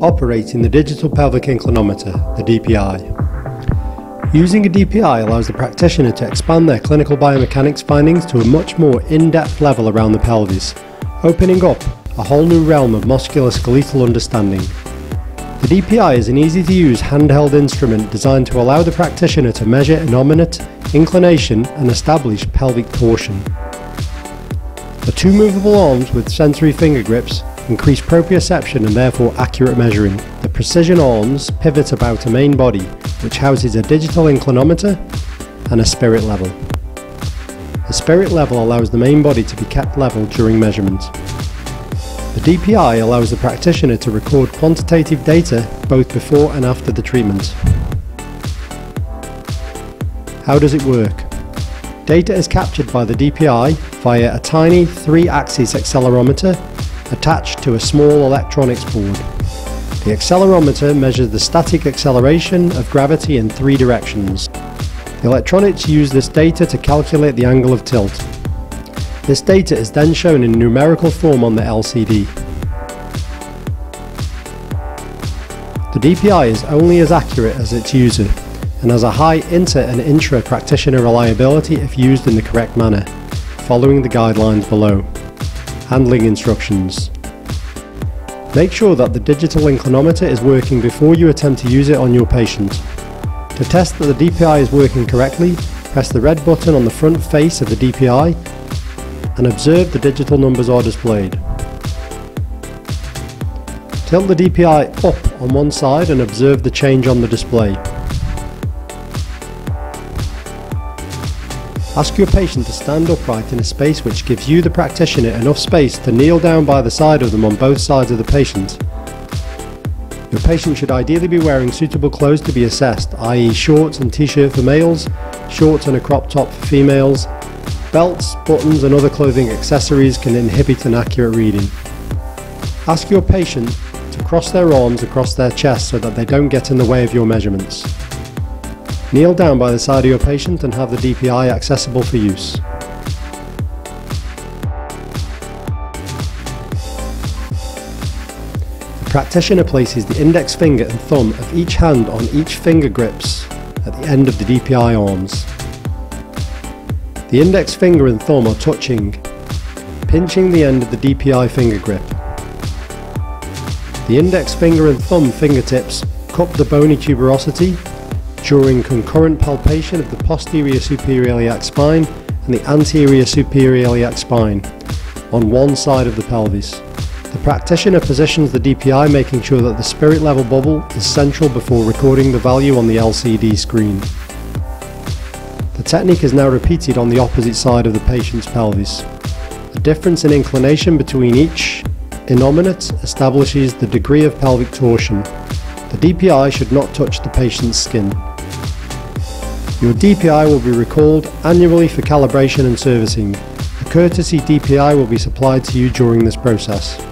Operating the Digital Pelvic Inclinometer, the DPI. Using a DPI allows the practitioner to expand their clinical biomechanics findings to a much more in-depth level around the pelvis, opening up a whole new realm of musculoskeletal understanding. The DPI is an easy to use handheld instrument designed to allow the practitioner to measure innominate, inclination and establish pelvic torsion. The two movable arms with sensory finger grips increase proprioception and therefore accurate measuring. The precision arms pivot about a main body which houses a digital inclinometer and a spirit level. The spirit level allows the main body to be kept level during measurement. The DPI allows the practitioner to record quantitative data both before and after the treatment. How does it work? Data is captured by the DPI via a tiny 3-axis accelerometer attached to a small electronics board. The accelerometer measures the static acceleration of gravity in three directions. The electronics use this data to calculate the angle of tilt. This data is then shown in numerical form on the LCD. The DPI is only as accurate as its user and has a high inter and intra practitioner reliability if used in the correct manner, following the guidelines below. Handling instructions. Make sure that the digital inclinometer is working before you attempt to use it on your patient. To test that the DPI is working correctly, press the red button on the front face of the DPI and observe the digital numbers are displayed. Tilt the DPI up on one side and observe the change on the display. Ask your patient to stand upright in a space which gives you the practitioner enough space to kneel down by the side of them on both sides of the patient. Your patient should ideally be wearing suitable clothes to be assessed, i.e. shorts and t-shirt for males, shorts and a crop top for females. Belts, buttons and other clothing accessories can inhibit an accurate reading. Ask your patient to cross their arms across their chest so that they don't get in the way of your measurements. Kneel down by the side of your patient and have the DPI accessible for use. The practitioner places the index finger and thumb of each hand on each finger grips at the end of the DPI arms. The index finger and thumb are touching, pinching the end of the DPI finger grip. The index finger and thumb fingertips cup the bony tuberosity during concurrent palpation of the posterior superior iliac spine and the anterior superior iliac spine on one side of the pelvis. The practitioner positions the DPI making sure that the spirit level bubble is central before recording the value on the LCD screen. The technique is now repeated on the opposite side of the patient's pelvis. The difference in inclination between each innominate establishes the degree of pelvic torsion. The DPI should not touch the patient's skin. Your DPI will be recalled annually for calibration and servicing. A courtesy DPI will be supplied to you during this process.